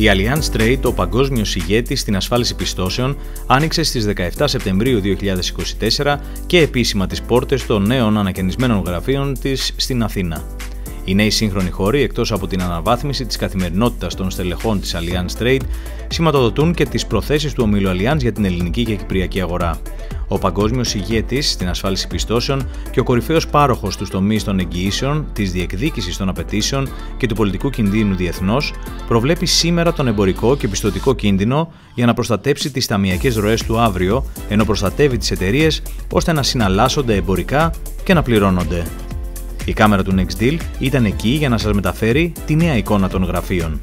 Η Allianz Trade, ο παγκόσμιος ηγέτης στην ασφάλιση πιστώσεων, άνοιξε στις 17 Σεπτεμβρίου 2024 και επίσημα τις πόρτες των νέων ανακαινισμένων γραφείων της στην Αθήνα. Οι νέοι σύγχρονοι χώροι, εκτός από την αναβάθμιση της καθημερινότητας των στελεχών της Allianz Trade, σηματοδοτούν και τις προθέσεις του ομίλου Allianz για την ελληνική και κυπριακή αγορά. Ο παγκόσμιος ηγέτης στην ασφάλιση πιστώσεων και ο κορυφαίος πάροχος του τομείς των εγγυήσεων, της διεκδίκησης των απαιτήσεων και του πολιτικού κινδύνου διεθνώς, προβλέπει σήμερα τον εμπορικό και πιστοτικό κίνδυνο για να προστατέψει τις ταμιακές ροές του αύριο, ενώ προστατεύει τις εταιρείες ώστε να συναλλάσσονται εμπορικά και να πληρώνονται. Η κάμερα του Next Deal ήταν εκεί για να σας μεταφέρει τη νέα εικόνα των γραφείων.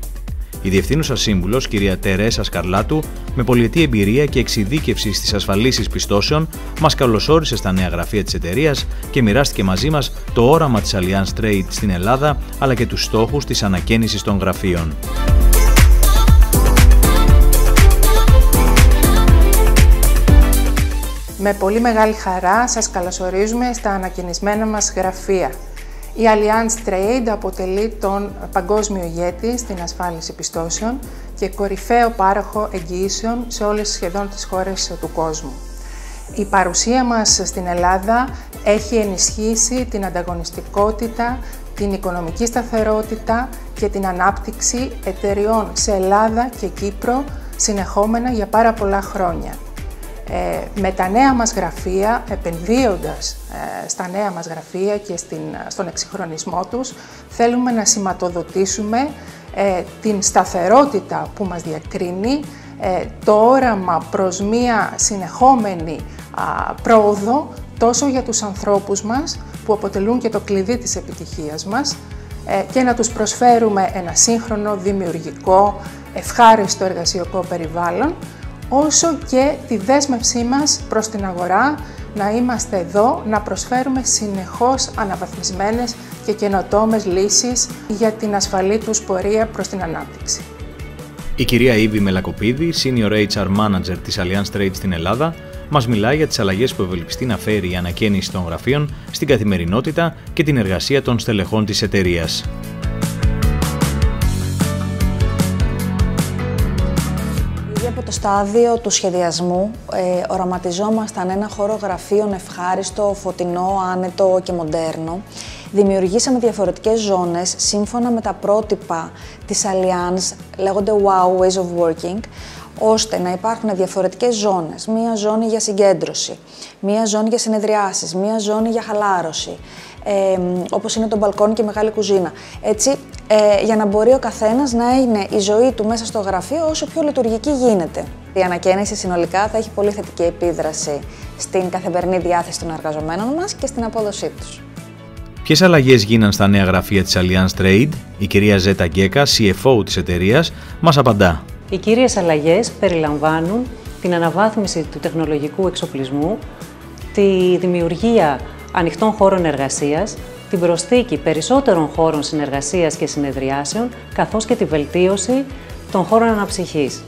Η διευθύνουσα σύμβουλος, κυρία Τερέσα Σκαρλάτου, με πολιτική εμπειρία και εξειδίκευση στις ασφαλίσεις πιστώσεων, μας καλωσόρισε στα νέα γραφεία της εταιρείας και μοιράστηκε μαζί μας το όραμα της Allianz Trade στην Ελλάδα αλλά και τους στόχους της ανακαίνιση των γραφείων. Με πολύ μεγάλη χαρά σας καλωσορίζουμε στα ανακαινισμένα μας γραφεία. Η Allianz Trade αποτελεί τον παγκόσμιο ηγέτη στην ασφάλιση πιστώσεων και κορυφαίο πάροχο εγγυήσεων σε όλες σχεδόν τις χώρες του κόσμου. Η παρουσία μας στην Ελλάδα έχει ενισχύσει την ανταγωνιστικότητα, την οικονομική σταθερότητα και την ανάπτυξη εταιριών σε Ελλάδα και Κύπρο συνεχόμενα για πάρα πολλά χρόνια. Ε, με τα νέα μας γραφεία, επενδύοντας ε, στα νέα μας γραφεία και στην, στον εξυγχρονισμό τους, θέλουμε να σηματοδοτήσουμε ε, την σταθερότητα που μας διακρίνει, το όραμα προς μία συνεχόμενη πρόοδο τόσο για τους ανθρώπους μας που αποτελούν και το κλειδί της επιτυχίας μας και να τους προσφέρουμε ένα σύγχρονο, δημιουργικό, ευχάριστο εργασιακό περιβάλλον όσο και τη δέσμευσή μας προς την αγορά να είμαστε εδώ, να προσφέρουμε συνεχώς αναβαθμισμένες και καινοτόμες λύσεις για την ασφαλή τους πορεία προς την ανάπτυξη. Η κυρία Ήβη Μελακοπίδη, Senior HR Manager της Allianz Trade στην Ελλάδα, μας μιλάει για τις αλλαγές που ευελπιστεί να φέρει η ανακαίνιση των γραφείων στην καθημερινότητα και την εργασία των στελεχών της εταιρείας. Το στάδιο του σχεδιασμού ε, οραματιζόμασταν ένα χώρο γραφείων ευχάριστο, φωτεινό, άνετο και μοντέρνο. Δημιουργήσαμε διαφορετικές ζώνες σύμφωνα με τα πρότυπα της Allianz, λέγονται Wow Ways of Working, ώστε να υπάρχουν διαφορετικές ζώνες. Μία ζώνη για συγκέντρωση, μία ζώνη για συνεδριάσεις, μία ζώνη για χαλάρωση, ε, όπως είναι το μπαλκόνι και η μεγάλη κουζίνα. Έτσι, ε, για να μπορεί ο καθένας να είναι η ζωή του μέσα στο γραφείο όσο πιο λειτουργική γίνεται. Η ανακαίνιση συνολικά θα έχει πολύ θετική επίδραση στην καθημερινή διάθεση των εργαζομένων μας και στην απόδοσή τους. Ποιες αλλαγές γίναν στα νέα γραφεία της Allianz Trade, η κυρία Ζέτα Γκέκα, CFO της εταιρείας, μας απαντά. Οι κύριες αλλαγές περιλαμβάνουν την αναβάθμιση του τεχνολογικού εξοπλισμού, τη δημιουργία ανοιχτών χώρων εργασίας, την προσθήκη περισσότερων χώρων συνεργασίας και συνεδριάσεων, καθώς και τη βελτίωση των χώρων αναψυχής.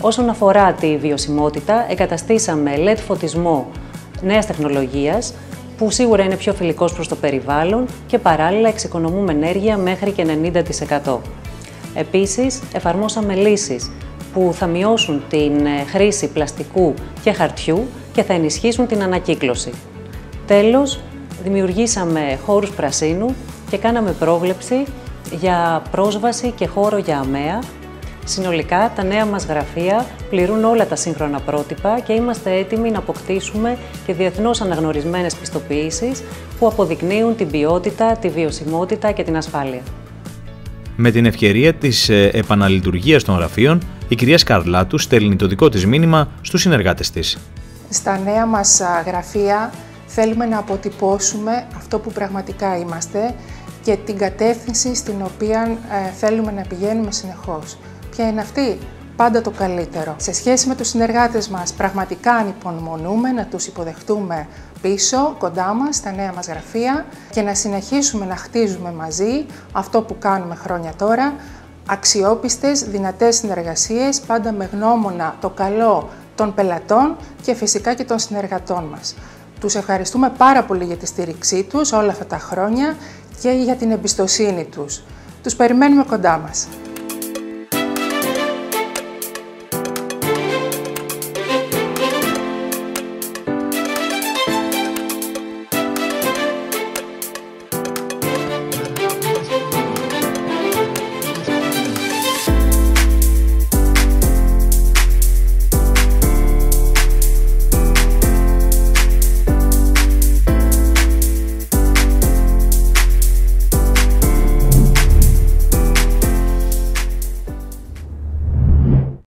Όσον αφορά τη βιωσιμότητα, εγκαταστήσαμε LED φωτισμό νέας τεχνολογίας, που σίγουρα είναι πιο φιλικός προς το περιβάλλον και παράλληλα εξοικονομούμε ενέργεια μέχρι και 90%. Επίσης, εφαρμόσαμε λύσεις που θα μειώσουν την ε, χρήση πλαστικού και χαρτιού και θα ενισχύσουν την ανακύκλωση. Τέλος, δημιουργήσαμε χώρους πρασίνου και κάναμε πρόβλεψη για πρόσβαση και χώρο για αμαία. Συνολικά, τα νέα μας γραφεία πληρούν όλα τα σύγχρονα πρότυπα και είμαστε έτοιμοι να αποκτήσουμε και διεθνώς αναγνωρισμένες πιστοποιήσεις που αποδεικνύουν την ποιότητα, τη βιωσιμότητα και την ασφάλεια. Με την ευκαιρία της ε, επαναλειτουργίας των γραφείων, η κυρία Σκαρλάτου στέλνει το δικό της μήνυμα στους συνεργάτες της. Στα νέα μας γραφεία θέλουμε να αποτυπώσουμε αυτό που πραγματικά είμαστε και την κατεύθυνση στην οποία ε, θέλουμε να πηγαίνουμε συνεχώς. Ποια είναι αυτή; Πάντα το καλύτερο. Σε σχέση με τους συνεργάτες μας, πραγματικά ανυπομονούμε να τους υποδεχτούμε πίσω, κοντά μας, στα νέα μας γραφεία και να συνεχίσουμε να χτίζουμε μαζί αυτό που κάνουμε χρόνια τώρα, αξιόπιστες, δυνατές συνεργασίες, πάντα με γνώμονα το καλό των πελατών και φυσικά και των συνεργατών μας. Τους ευχαριστούμε πάρα πολύ για τη στήριξή τους όλα αυτά τα χρόνια και για την εμπιστοσύνη τους. Τους περιμένουμε κοντά μας.